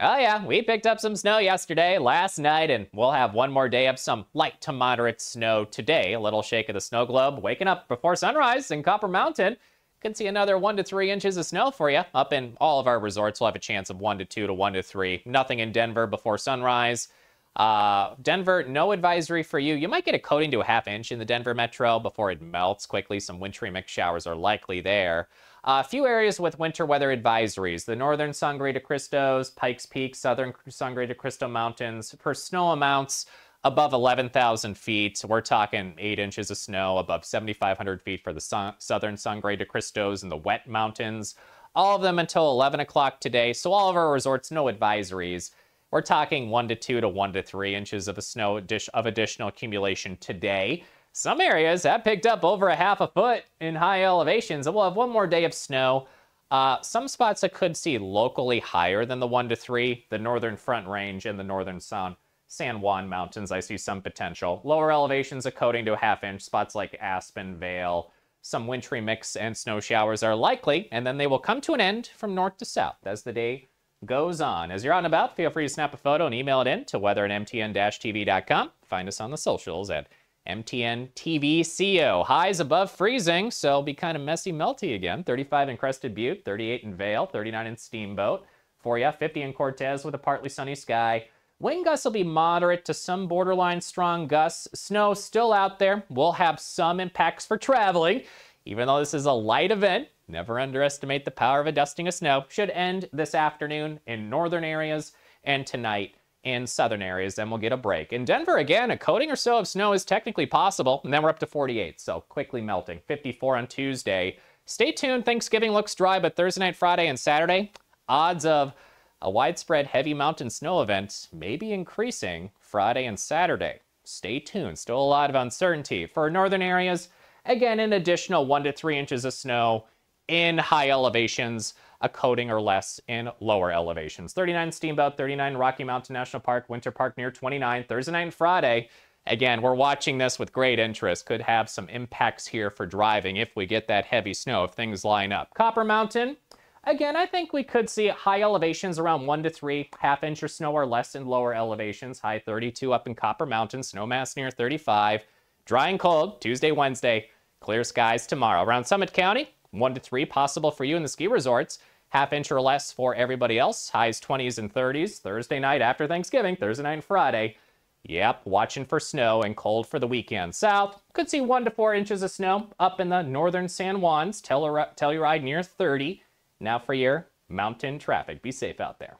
Oh, yeah, we picked up some snow yesterday, last night, and we'll have one more day of some light to moderate snow today. A little shake of the snow globe. Waking up before sunrise in Copper Mountain. Could see another one to three inches of snow for you. Up in all of our resorts, we'll have a chance of one to two to one to three. Nothing in Denver before sunrise. Uh, Denver, no advisory for you. You might get a coating to a half inch in the Denver metro before it melts quickly. Some wintry mix showers are likely there. A few areas with winter weather advisories. The northern Sangre de Cristos, Pikes Peak, southern Sangre de Cristo Mountains. For snow amounts above 11,000 feet, we're talking 8 inches of snow above 7,500 feet for the southern Sangre de Cristos and the wet mountains. All of them until 11 o'clock today. So all of our resorts, no advisories. We're talking 1 to 2 to 1 to 3 inches of a snow dish of additional accumulation today. Some areas have picked up over a half a foot in high elevations, and we'll have one more day of snow. Uh, some spots that could see locally higher than the 1 to 3, the northern front range and the northern San, San Juan Mountains, I see some potential. Lower elevations, a coating to a half inch, spots like Aspen, Vail, some wintry mix and snow showers are likely, and then they will come to an end from north to south as the day goes on. As you're out and about, feel free to snap a photo and email it in to weather at mtn-tv.com. Find us on the socials at MTN TV CO. Highs above freezing, so it'll be kind of messy, melty again. 35 in Crested Butte, 38 in Vail, 39 in Steamboat. For you, 50 in Cortez with a partly sunny sky. Wind gusts will be moderate to some borderline strong gusts. Snow still out there. We'll have some impacts for traveling. Even though this is a light event, never underestimate the power of a dusting of snow. Should end this afternoon in northern areas and tonight in southern areas, then we'll get a break. In Denver, again, a coating or so of snow is technically possible, and then we're up to 48, so quickly melting. 54 on Tuesday. Stay tuned. Thanksgiving looks dry, but Thursday night, Friday, and Saturday, odds of a widespread heavy mountain snow event may be increasing Friday and Saturday. Stay tuned. Still a lot of uncertainty. For northern areas, again, an additional one to three inches of snow in high elevations a coating or less in lower elevations. 39 Steamboat, 39 Rocky Mountain National Park, Winter Park near 29, Thursday night and Friday. Again, we're watching this with great interest. Could have some impacts here for driving if we get that heavy snow, if things line up. Copper Mountain, again, I think we could see high elevations around 1 to 3, half inch of snow or less in lower elevations. High 32 up in Copper Mountain, Snowmass near 35. Dry and cold Tuesday, Wednesday. Clear skies tomorrow. Around Summit County, 1 to 3 possible for you in the ski resorts. Half inch or less for everybody else. Highs 20s and 30s. Thursday night after Thanksgiving, Thursday night and Friday. Yep, watching for snow and cold for the weekend. South, could see 1 to 4 inches of snow up in the northern San Juans. Tell telluride near 30. Now for your mountain traffic. Be safe out there.